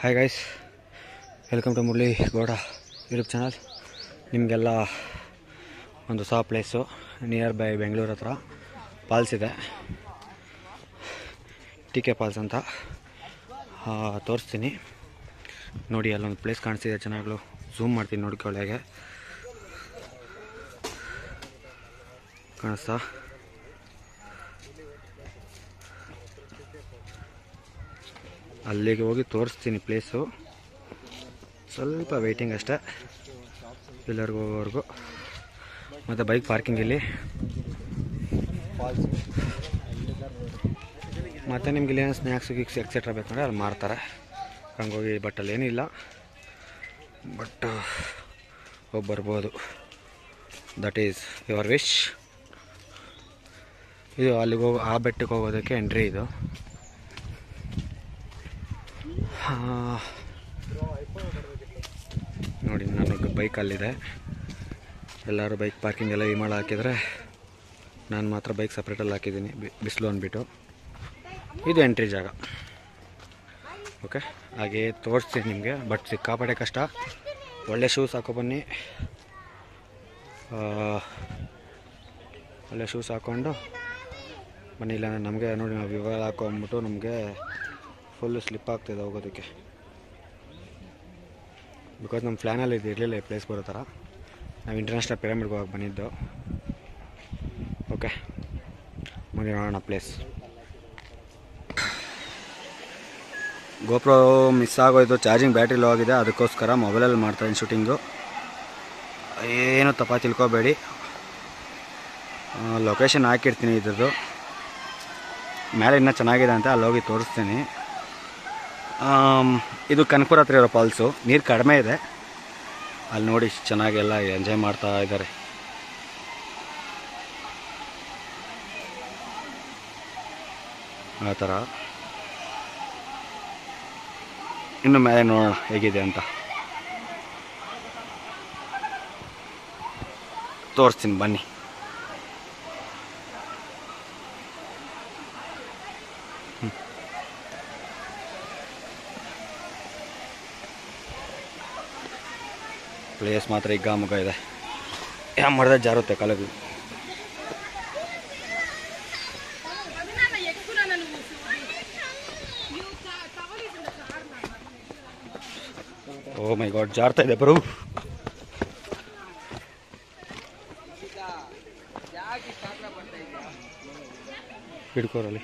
Hi guys welcome to Murali Gowda YouTube channel ನಿಮಗೆಲ್ಲ ಒಂದು ಹೊಸ ಪ್ಲೇಸು ನಿಯರ್ ಬೈ ಬೆಂಗಳೂರು ಹತ್ರ ಫಾಲ್ಸ್ ಇದೆ. ಟಿ ಕೆ ಫಾಲ್ಸ್ ಅಂತ ತೋರಿಸ್ತೀನಿ. ನೋಡಿ, ಅಲ್ಲೊಂದು ಪ್ಲೇಸ್ ಕಾಣಿಸ್ತಿದೆ, ಚೆನ್ನಾಗಲು ಝೂಮ್ ಮಾಡ್ತೀನಿ ನೋಡ್ಕೊಳ್ಳೆಗೆ ಕಾಣಿಸ್ತಾ? ಅಲ್ಲಿಗೆ ಹೋಗಿ ತೋರಿಸ್ತೀನಿ ಪ್ಲೇಸು. ಸ್ವಲ್ಪ ವೆಯ್ಟಿಂಗ್ ಅಷ್ಟೇ. ಎಲ್ಲರಿಗೂ ಹೋಗೋವರೆಗೂ ಮತ್ತು ಬೈಕ್ ಪಾರ್ಕಿಂಗ್ ಇಲ್ಲಿ. ಮತ್ತು ನಿಮ್ಗೆ ಇಲ್ಲಿ ಏನು ಸ್ನ್ಯಾಕ್ಸ್ ಗಿಕ್ಸ್ ಎಕ್ಸೆಟ್ರಾ ಬೇಕಂದ್ರೆ ಅಲ್ಲಿ ಮಾರ್ತಾರೆ. ಹಂಗೋಗಿ ಬಟ್ ಅಲ್ಲಿ ಬಟ್ ಹೋಗಿ ಬರ್ಬೋದು. ದಟ್ ಈಸ್ ಯುವರ್ ವಿಶ್ ಇದು ಅಲ್ಲಿಗೆ ಹೋಗೋ, ಆ ಬೆಟ್ಟಕ್ಕೆ ಹೋಗೋದಕ್ಕೆ ಎಂಟ್ರಿ ಇದು. ನೋಡಿ ನಾನು ಬೈಕ್ ಅಲ್ಲಿದೆ ಎಲ್ಲರೂ ಬೈಕ್ ಪಾರ್ಕಿಂಗ್ ಎಲ್ಲ ವಿಮಾಳ ಹಾಕಿದರೆ ನಾನು ಮಾತ್ರ ಬೈಕ್ ಸಪ್ರೇಟಲ್ಲಿ ಹಾಕಿದ್ದೀನಿ ಬಿಸಿಲು ಅಂದ್ಬಿಟ್ಟು. ಇದು ಎಂಟ್ರಿ ಜಾಗ. ಓಕೆ? ಹಾಗೆ ತೋರಿಸ್ತೀನಿ ನಿಮಗೆ, ಬಟ್ ಸಿಕ್ಕಾಪಟ್ಟೆ ಕಷ್ಟ. ಒಳ್ಳೆ ಶೂಸ್ ಹಾಕೋ ಬನ್ನಿ. ಒಳ್ಳೆ ಶೂಸ್ ಹಾಕ್ಕೊಂಡು ಬನ್ನಿ, ಇಲ್ಲಾಂದ್ರೆ ನಮಗೆ ನೋಡಿ, ನಾವು ವಿವರ ಹಾಕೊಂಬಿಟ್ಟು ನಮಗೆ ಫುಲ್ಲು ಸ್ಲಿಪ್ ಆಗ್ತಿದೆ ಹೋಗೋದಕ್ಕೆ. ಬಿಕಾಸ್ ನಮ್ಮ ಪ್ಲ್ಯಾನಲ್ಲಿ ಇದು ಇರಲಿಲ್ಲ ಈ ಪ್ಲೇಸ್ ಬರೋ ಥರ ನಾವು ಇಂಟರ್ನ್ಯಾಷನಲ್ ಪಿರಮಿಡ್ಗೆ ಹೋಗಿ ಬಂದಿದ್ದು. ಓಕೆ ಮುಂದೆ ನೋಡೋಣ ಪ್ಲೇಸ್ ಗೋಪ್ರೋ ಮಿಸ್ ಆಗೋಯ್ತು. ಚಾರ್ಜಿಂಗ್ ಬ್ಯಾಟ್ರಿ ಲೋ ಆಗಿದೆ. ಅದಕ್ಕೋಸ್ಕರ ಮೊಬೈಲಲ್ಲಿ ಮಾಡ್ತಾಯಿದ್ದೀನಿ ಶೂಟಿಂಗು ಏನು ತಪ್ಪ ತಿಳ್ಕೊಬೇಡಿ. ಲೊಕೇಶನ್ ಹಾಕಿರ್ತೀನಿ ಇದ್ರದ್ದು. ಮೇಲೆ ಇನ್ನೂ ಚೆನ್ನಾಗಿದೆ ಅಂತ ಅಲ್ಲಿ ಹೋಗಿ ತೋರಿಸ್ತೀನಿ. ಇದು ಕನಕಪುರ ಹತ್ರ ಇರೋ ಫಾಲ್ಸು ನೀರು ಕಡಿಮೆ ಇದೆ. ಅಲ್ಲಿ ನೋಡಿ ಚೆನ್ನಾಗೆಲ್ಲ ಎಂಜಾಯ್ ಮಾಡ್ತಾ ಇದ್ದಾರೆ ಆ ಥರ. ಇನ್ನು ಮೇಲೆ ನೋಡೋಣ ಹೇಗಿದೆ ಅಂತ. ತೋರಿಸ್ತೀನಿ, ಬನ್ನಿ. ಪ್ಲೇಸ್ ಮಾತ್ರ ಈಗ ಮುಗ ಇದೆ. ಯಾವ ಮಾಡಿದ್ರೆ ಜಾರುತ್ತೆ ಕಾಲಗಳು ಓ ಮೈ ಗಾಡ್ ಜಾರ್ತಾ ಇದೆ ಬರು ಹಿಡ್ಕೋರಲ್ಲಿ.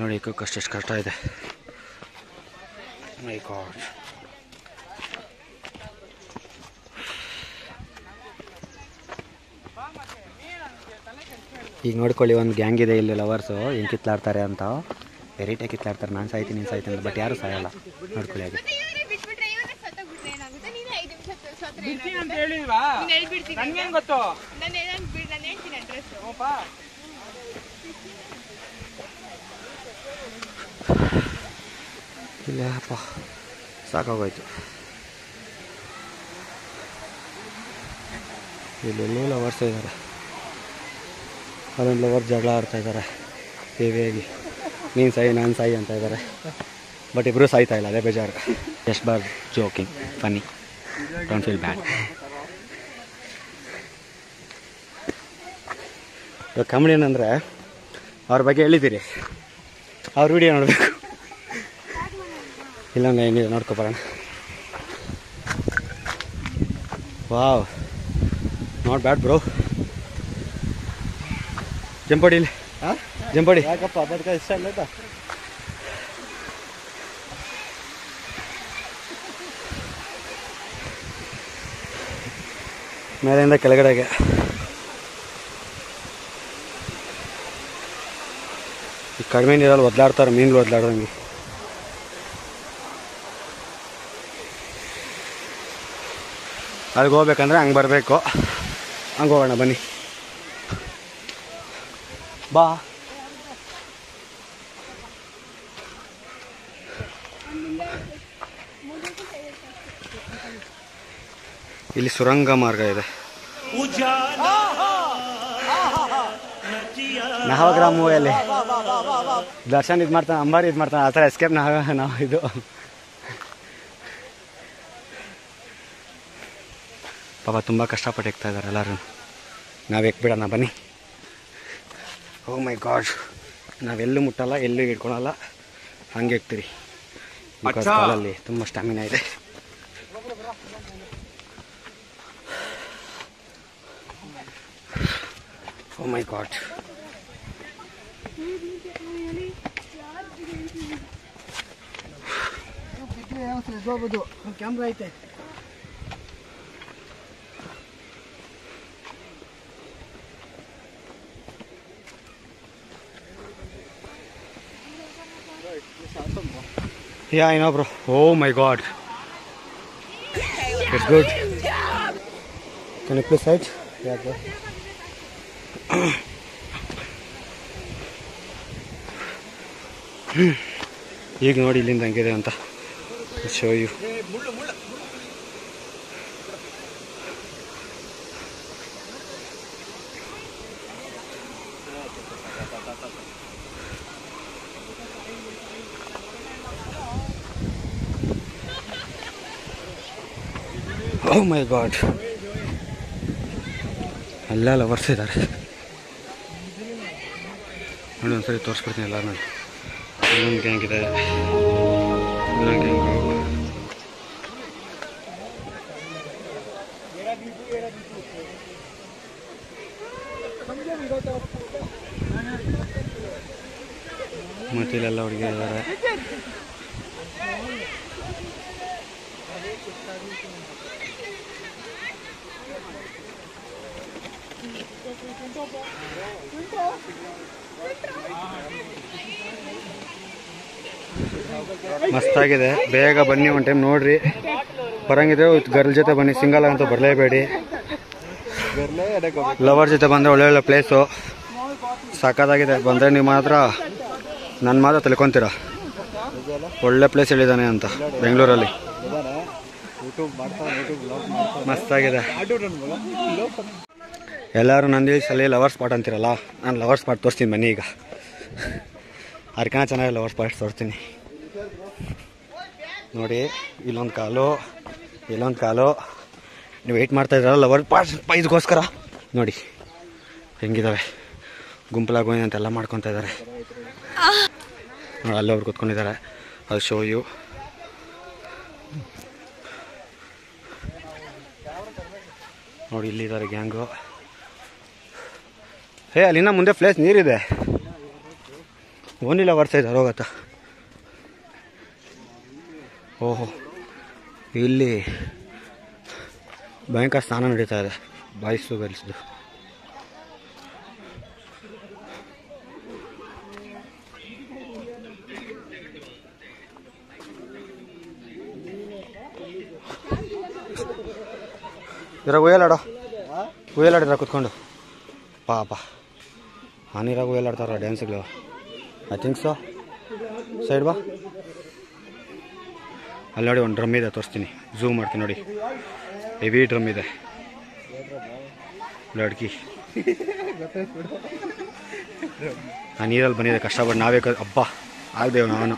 ನೋಡಿ, ಕಷ್ಟ ಎಷ್ಟು ಕಷ್ಟ ಇದೆ. ಮೈ ಗಾಡ್ ಈಗ ನೋಡ್ಕೊಳ್ಳಿ ಒಂದು ಗ್ಯಾಂಗ್ ಇದೆ ಇಲ್ಲಿ ಲವರ್ಸು ಹೆಂಗೆ ಕಿತ್ಲಾಡ್ತಾರೆ ಅಂತ. ವೆರೈಟಿಯಾಗಿ ಕಿತ್ಲಾಡ್ತಾರೆ. ನಾನು ಸಾಯ್ತೀನಿ ನೀನು ಸಾಯ್ತೀನಿ ಅಂತ. ಬಟ್ ಯಾರು ಸಾಯಲ್ಲ. ನೋಡ್ಕೊಳ್ಳಿ ಹಾಗೆ. ಮತ್ತೆ ಇವ್ರೇ ಬಿಟ್ಬಿಟ್ರೆ ಇವ್ರೇ ಸತ್ತೋಗ್ಬಿಟ್ರೆ ಏನಾಗುತ್ತೆ? ನೀನೇ ಐದು ನಿಮಿಷ ಸತ್ರ ಬಿಡ್ತೀನಿ ಅಂತ ಹೇಳಿಲ್ವಾ? ನೀನು ಹೇಳ್ಬಿಡ್ತೀನಿ ನನ್ಗೇನ್ ಗೊತ್ತು? ನಾನು ಏನಾದ್ರು ಬಿಡ್ ನಾನು ಹೇಳ್ತೀನಿ ಅಡ್ರೆಸ್ ಓಪ. ಇಲ್ಲ ಅಪ್ಪ ಸಾಕಾಗೋಯ್ತು. ಇಲ್ಲೆಲ್ಲೂ ಲವರ್ಸ್ ಇದ್ದಾರೆ. ಅಲ್ಲೊಂದು ಲವರ್ ಜಗಳ ಆಡ್ತಾ ಇದ್ದಾರೆ. ಹೇಗೆ ನೀನು ಸಾಯಿ ನಾನು ಸಾಯಿ ಅಂತ ಇದ್ದಾರೆ. ಬಟ್ ಇಬ್ಬರು ಸಾಯ್ತಾ ಇಲ್ಲ ಅದೇ ಬೇಜಾರು. Just bar joking funny don't feel bad ಇವಾಗ ಕಾಮಿಡಿ ಏನಂದರೆ ಅವ್ರ ಬಗ್ಗೆ ಹೇಳಿದ್ದೀರಿ. ಅವ್ರ ವಿಡಿಯೋ ನೋಡಬೇಕು. ಇಲ್ಲಾಂದ್ರೆ ಹೆಂಗಿದೆ ನೋಡ್ಕೊಬರೋಣ ವಾವ್ ನಾಟ್ ಬ್ಯಾಡ್ ಬ್ರೋ ಜಂಪಡಿ ಇಲ್ಲಿ. ಜಂಪಡಿ. ಯಾಕಪ್ಪ ಅದಕ್ಕೆ ಇಷ್ಟ ಇಲ್ಲ ಮೇಲೆಯಿಂದ ಕೆಳಗಡೆಗೆ. ಈ ಕಡಿಮೆ ನೀರಲ್ಲಿ ಒದ್ಲಾಡ್ತಾರೆ ಮೀನುಗಳು ಒದ್ಲಾಡ್ದಂಗೆ. ಅಲ್ಲಿಗೆ ಹೋಗ್ಬೇಕಂದ್ರೆ ಹಂಗೆ ಬರಬೇಕು. ಹಂಗೆ ಹೋಗೋಣ ಬನ್ನಿ. ಇಲ್ಲಿ ಸುರಂಗ ಮಾರ್ಗ ಇದೆ. ನಾವಾಗ ಮೂವಿಯಲ್ಲಿ ದರ್ಶನ್ ಇದು ಮಾಡ್ತಾನೆ ಅಂಬಾರಿ ಇದು ಮಾಡ್ತಾನೆ ಆ ಥರ ಎಸ್ಕೇಪ್ ನಾವು ನಾವು ಇದು. ಪಾಪ ತುಂಬ ಕಷ್ಟಪಟ್ಟು ಇಕ್ತಾ ಇದ್ದಾರೆ ಎಲ್ಲರೂ. ನಾವು ಎಕ್ಬಿಡೋಣ ಬನ್ನಿ. ಓ ಮೈ ಗಾಡ್ ನಾವೆಲ್ಲೂ ಮುಟ್ಟಲ್ಲ ಎಲ್ಲೂ ಹಿಡ್ಕೊಳಲ್ಲ. ಹಂಗೆ ಇರ್ತೀರಿ. ಕಾಲಲ್ಲಿ ತುಂಬ ಸ್ಟ್ಯಾಮಿನಾ ಇದೆ. ಓ ಮೈ ಗಾಡ್ ಕ್ಯಾಮ್ರಾ ಐತೆ. Yeah, I know, bro. Oh my god. It's good. Can you please hide? Yeah, bro. ಈಗ ನೋಡಿ ಇಲ್ಲಿಂದ ಹಂಗಿದೆ ಅಂತ show you oh my god ಎಲ್ಲ ಲವರ್ಸ್ ಇದ್ದಾರೆ ನೋಡಿ ಒಂದ್ಸರಿ ತೋರಿಸ್ಬಿಡ್ತೀನಿ ಎಲ್ಲ ನಾನು ಇನ್ನೊಂದು ಗ್ಯಾಂಗ್ ಇದೆ. ಇನ್ನೊಂದು ಗ್ಯಾಂಗು ಮತ್ತೆ ಇಲ್ಲೆಲ್ಲ ಹುಡುಗಿ ಇದ್ದಾರೆ ಮಸ್ತಾಗಿದೆ. ಬೇಗ ಬನ್ನಿ ಒಂದು ಟೈಮ್ ನೋಡ್ರಿ. ಬರಂಗಿದ್ರೆ ಗರ್ಲ್ ಜೊತೆ ಬನ್ನಿ. ಸಿಂಗಲ್ ಅಂತ ಬರಲೇಬೇಡಿ. ಲವರ್ ಜೊತೆ ಬಂದರೆ ಒಳ್ಳೆ ಒಳ್ಳೆ ಪ್ಲೇಸು ಸಾಕಾಗಿದೆ ಬಂದರೆ ನೀವು ಮಾತ್ರ ನನ್ನ ಮಾತ್ರ ತಿಳ್ಕೊತೀರ? ಒಳ್ಳೆ ಪ್ಲೇಸ್ ಹೇಳಿದಾನೆ ಅಂತ ಬೆಂಗಳೂರಲ್ಲಿ. ಮಸ್ತಾಗಿದೆ. ಎಲ್ಲರೂ ನಂದಿ ಸಲ ಲವರ್ ಸ್ಪಾಟ್ ಅಂತೀರಲ್ಲ, ನಾನು ಲವರ್ ಸ್ಪಾಟ್ ತೋರಿಸ್ತೀನಿ ಬನ್ನಿ ಈಗ. ಅರ್ಕನ ಚೆನ್ನಾಗಿ ಲವರ್ ಸ್ಪಾಟ್ ತೋರಿಸ್ತೀನಿ. ನೋಡಿ, ಇಲ್ಲೊಂದು ಕಾಲು ಇಲ್ಲೊಂದು ಕಾಲು. ನೀವು ವೆಯ್ಟ್ ಮಾಡ್ತಾ ಇದ್ರಲ್ಲ ಲವರ್ ಪಾಟ್ ಇದಕ್ಕೋಸ್ಕರ ನೋಡಿ ಹೆಂಗಿದ್ದಾವೆ ಗುಂಪಲಾಗೋಯಿ ಅಂತೆಲ್ಲ ಮಾಡ್ಕೊತಾ ಇದ್ದಾರೆ ನೋಡಿ, ಅಲ್ಲೊಬ್ರು ಕೂತ್ಕೊಂಡಿದ್ದಾರೆ ಅದು ಶೋ ಯು ನೋಡಿ ಇಲ್ಲಿದ್ದಾರೆ ಗ್ಯಾಂಗು. ಹೇ ಅಲ್ಲಿನ ಮುಂದೆ ಪ್ಲೇಸ್ ನೀರಿದೆ. ಓನಿಲ್ಲ ವರ್ಷ ಇದ್ದಾರೆ, ಹೋಗತ್ತ? ಓಹೋ, ಇಲ್ಲಿ ಭಯಂಕರ ಸ್ನಾನ ನಡೀತಾ ಇದೆ, ಬಾಯ್ಸು ಗರ್ಲ್ಸ್ದು ಇದ್ರಾಗ ಉಯ್ಯಲಾಡೋ. ಉಯ್ಯಲಾಡಿದ್ರ ಕುತ್ಕೊಂಡು. ಪಾಪ. ಆ ಎಲ್ಲ ಆಡ್ತಾರ ಡ್ಯಾನ್ಸ್ಗಳು. ಐ ಥಿಂಕ್ ಸೊ ಸೈಡ್ ಬಾ. ಅಲ್ಲಿ ನೋಡಿ ಒಂದು ಡ್ರಮ್ ಇದೆ, ತೋರಿಸ್ತೀನಿ. ಝೂಮ್ ಮಾಡ್ತೀನಿ ನೋಡಿ. ಹೆವಿ ಡ್ರಮ್ ಇದೆ. ಲಡ್ಕಿ ಆ ನೀರಲ್ಲಿ ಬಂದಿದೆ, ಕಷ್ಟಪಟ್ಟು ನಾವೇ ಅಬ್ಬಾ, ಆಗ್ದೇವು ನಾನು.